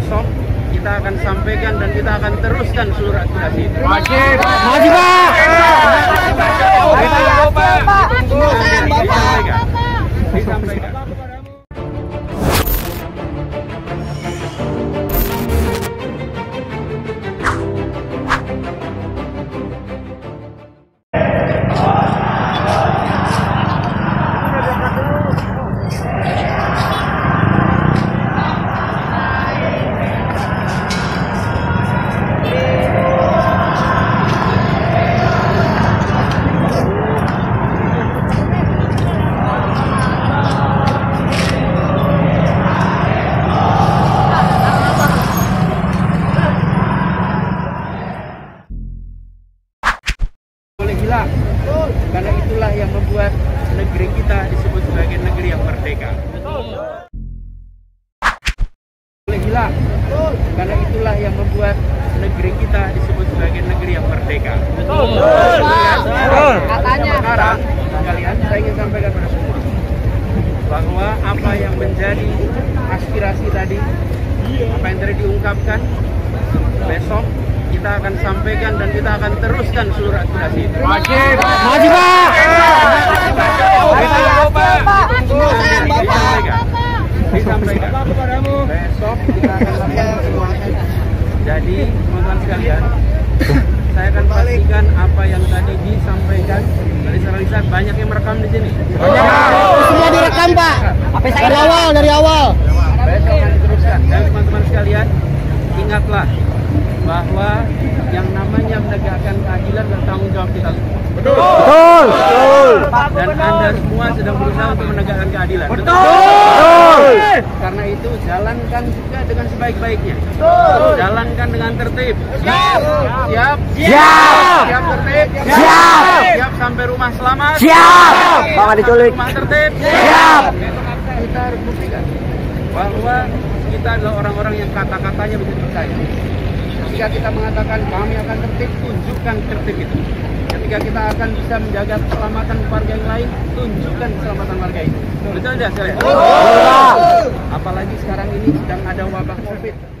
besok kita akan sampaikan dan kita akan teruskan seluruh aspirasi itu. Wajib. Maju Pak. Disampaikan. Hilang. Karena itulah yang membuat negeri kita disebut sebagai negeri yang merdeka. Boleh hilang. Karena itulah yang membuat negeri kita disebut sebagai negeri yang merdeka. Katanya. Sekarang kalian saya ingin sampaikan pada semua bahwa apa yang menjadi aspirasi tadi, apa yang tadi diungkapkan, besok kita akan sampaikan dan kita akan teruskan seluruh aspirasi itu. Wajib. Maju Pak. Disampaikan. Besok kita akan. Jadi teman-teman sekalian, saya akan pastikan apa yang tadi disampaikan. Tadi saya lihat banyak yang merekam di sini. Semua direkam Pak. Dari awal, dari awal. Besok akan diteruskan. Dan teman-teman sekalian, ingatlah bahwa yang namanya menegakkan keadilan dan tanggung jawab kita semua. Betul. Betul. Dan Anda semua sedang berusaha untuk menegakkan keadilan. Betul. Karena itu jalankan juga dengan sebaik-baiknya. Jalankan dengan tertib. Siap. Siap. Siap. Siap tertib. Siap. Siap sampai rumah selamat. Siap. Bapak diculik. Rumah tertib. Siap. Kita harus buktikan bahwa kita adalah orang-orang yang kata-katanya bisa dipercaya. Ketika kita mengatakan kami akan tertib, tunjukkan tertib itu. Ketika kita akan bisa menjaga keselamatan warga yang lain, tunjukkan keselamatan warga itu. Betul tidak? Apalagi sekarang ini sedang ada wabah COVID.